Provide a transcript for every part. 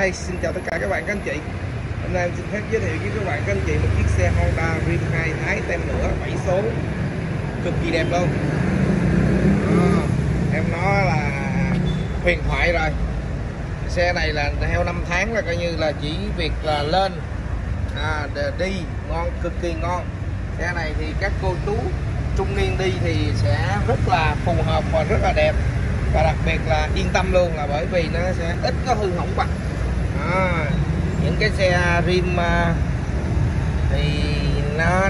Hi, xin chào tất cả các bạn các anh chị. Hôm nay em xin phép giới thiệu với các bạn các anh chị một chiếc xe Honda Rim 2 Thái tem lửa 7 số. Cực kỳ đẹp luôn. À, Em nói là huyền thoại rồi. Xe này là theo năm tháng là coi như là chỉ việc là lên. À, đi ngon cực kỳ ngon. Xe này thì các cô chú trung niên đi thì sẽ rất là phù hợp và rất là đẹp. Và đặc biệt là yên tâm luôn là bởi vì nó sẽ ít có hư hỏng bằng đó. những cái xe rim à, thì nó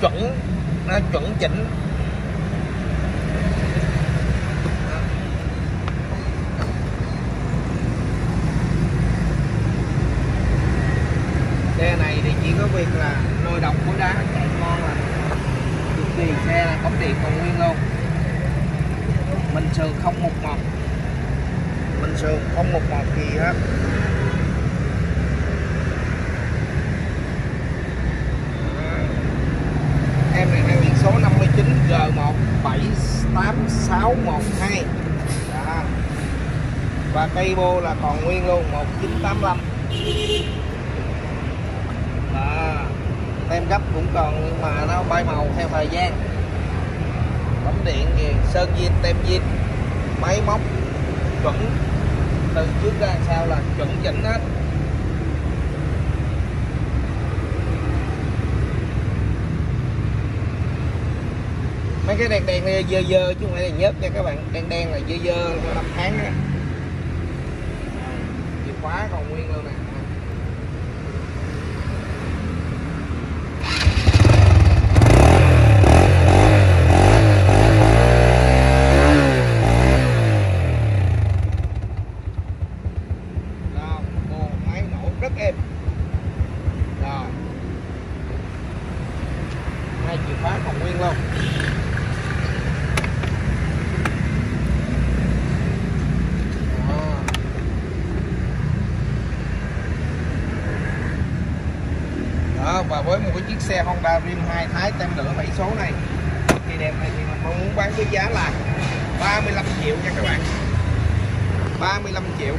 chuẩn nó chuẩn chỉnh. Xe này thì chỉ có việc là nồi độc của đá, chạy ngon là cực kỳ xe là có điện còn nguyên luôn. Mình sườn không một mọc mình sườn không một mọc gì hết em này mang biển số 59 G1 78612 Đó. và cây bô là còn nguyên luôn 1985 Đó. tem gấp cũng còn nhưng mà nó bay màu theo thời gian. Bấm điện gì sơn zin, tem zin, máy móc chuẩn. Từ trước ra sau là chuẩn chỉnh hết. Cái đèn đèn này dơ dơ, chứ không phải là nhớt nha các bạn. Đen đen là dơ dơ, năm tháng đó chìa khóa còn nguyên luôn nè. Máy nổ rất êm. Hai chìa khóa còn nguyên luôn Đó à, và với một cái chiếc xe Honda Rim 2 Thái tem lửa 7 số này thì đẹp này thì mình mong muốn bán với giá là 35 triệu nha các bạn. 35 triệu.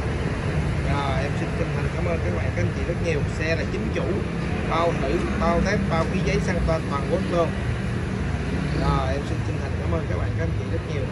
Rồi em xin chân thành cảm ơn các bạn các anh chị rất nhiều. Xe là chính chủ bao thử bao test bao ký giấy sang tên toàn quốc luôn. Rồi em xin chân thành cảm ơn các bạn các anh chị rất nhiều.